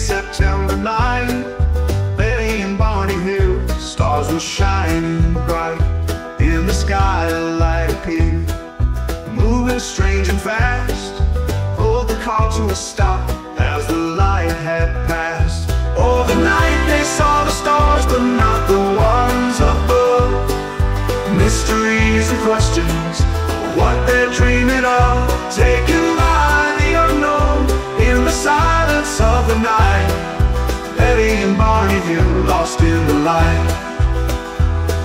September night, Betty and Barney knew stars were shining bright in the skylight appeared, moving strange and fast. Pulled the car to a stop as the light had passed. Overnight they saw the stars, but not the ones above. Mysteries and questions, what they're dreaming of, taking. Hill lost in the light.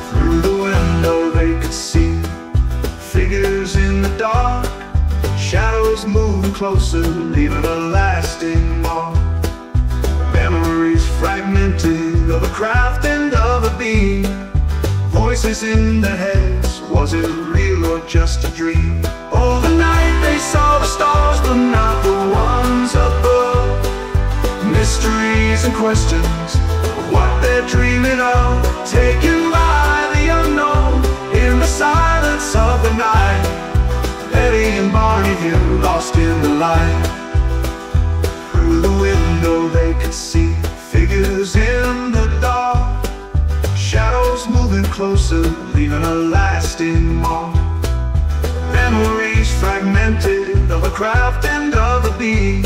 Through the window they could see figures in the dark, shadows moving closer, leaving a lasting mark. Memories fragmented of a craft and of a beam. Voices in their heads, was it real or just a dream? Overnight they saw the stars, but not the ones above. Mysteries and questions, Barney Hill lost in the light. Through the window they could see figures in the dark, shadows moving closer, leaving a lasting mark. Memories fragmented of a craft and of a bee.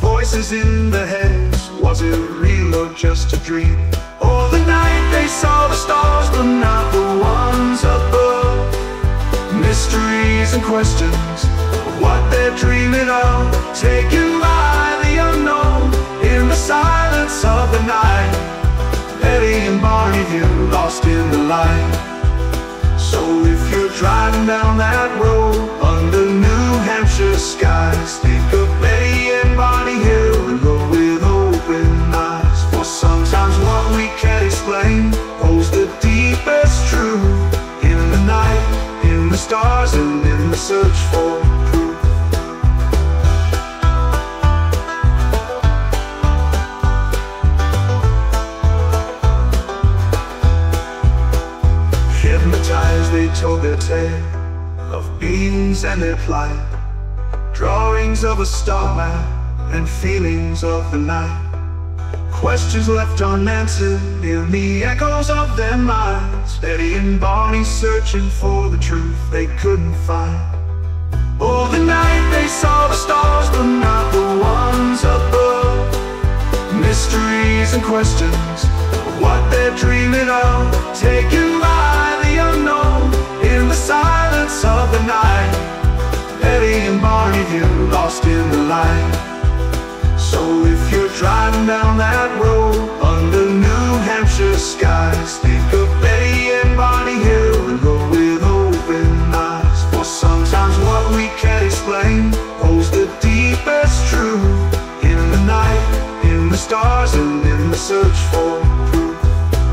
Voices in their heads, was it real or just a dream? All the night they saw the stars, but not the ones above. Mysteries and questions, what they're dreaming of, taken by the unknown in the silence of the night. Betty and Barney Hill lost in the light. So if you're driving down that road under New Hampshire skies, told their tale of beings and their plight, drawings of a star map and feelings of the night. Questions left unanswered in the echoes of their minds. Betty and Barney searching for the truth they couldn't find. Overnight they saw the stars, but not the ones above. Mysteries and questions, So if you're driving down that road under New Hampshire skies, think of Betty and Barney Hill and go with open eyes. For sometimes what we can't explain holds the deepest truth in the night, in the stars, and in the search for proof.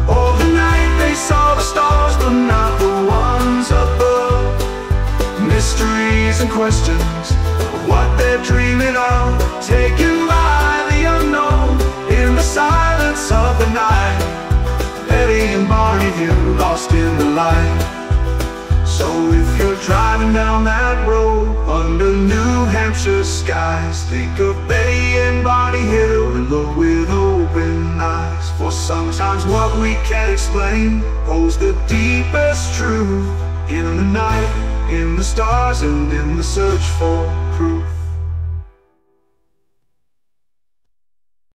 Overnight they saw the stars, but not the ones above. Mysteries and questions, taken by the unknown in the silence of the night. Betty and Barney Hill lost in the light. So if you're driving down that road under New Hampshire skies, think of Betty and Barney Hill and look with open eyes. For sometimes what we can't explain holds the deepest truth in the night, in the stars, and in the search for.